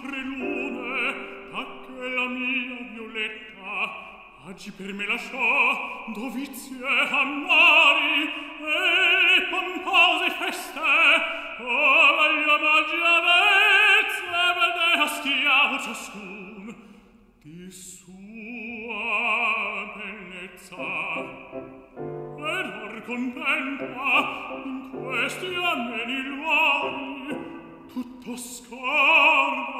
tre lune pacche la mia violetta. Oggi per me lasciò dovizie amari e pompose feste. O vaglia magia vezze vede a schiavo ciascun di sua bellezza. Ed or contenta in questi ameni luoghi tutto scorda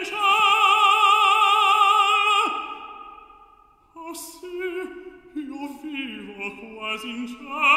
Ah, quasi in cielo.